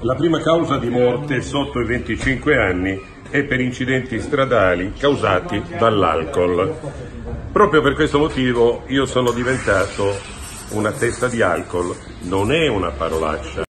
La prima causa di morte sotto i 25 anni è per incidenti stradali causati dall'alcol. Proprio per questo motivo io sono diventato una testa di alcol. Non è una parolaccia.